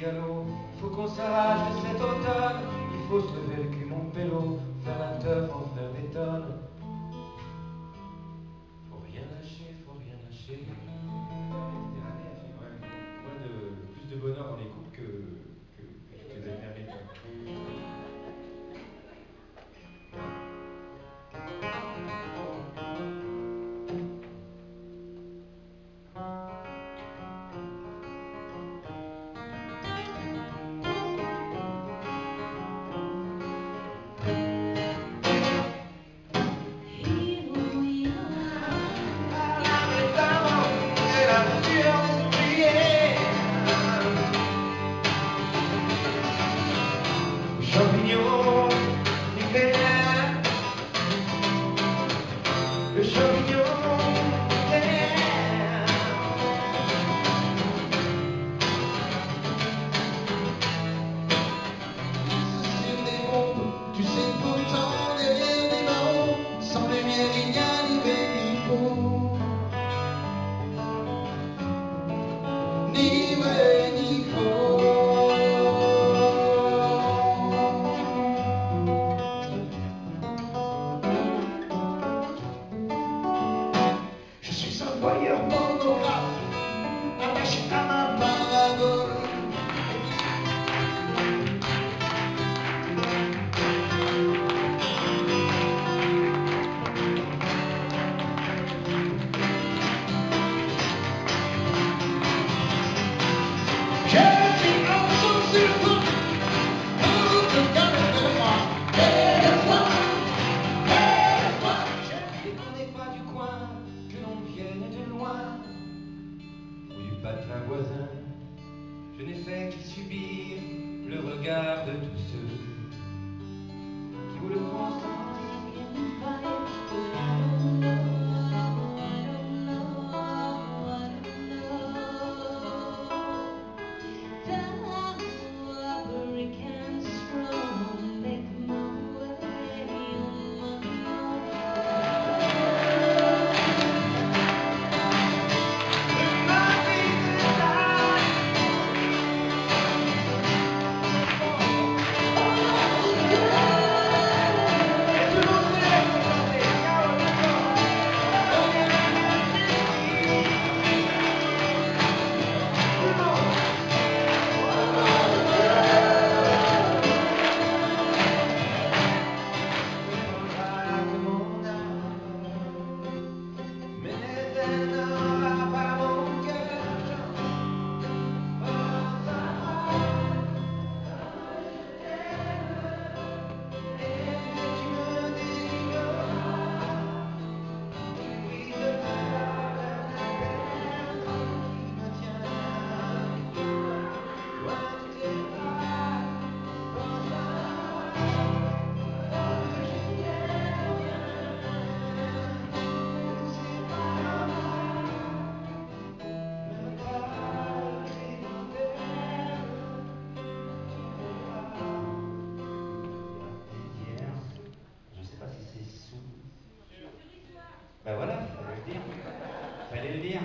Il faut qu'on s'arrache de cet automne. Il faut se lever le cul, mon pélo. Faire la teuf en fleur bétonne. Faut rien lâcher, faut rien lâcher. need. Patelin voisin, je n'ai fait que subir le regard de tous ceux Le dire.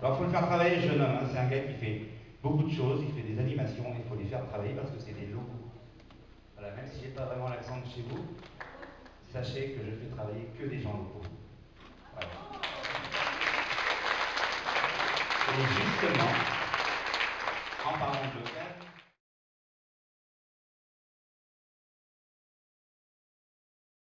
Alors faut le faire travailler, le jeune homme. hein. C'est un gars qui fait beaucoup de choses. Il fait des animations. Il faut les faire travailler parce que c'est des locaux. Voilà, même si j'ai pas vraiment l'accent de chez vous, sachez que je fais travailler que des gens locaux. Voilà. Et justement, en parlant de faire,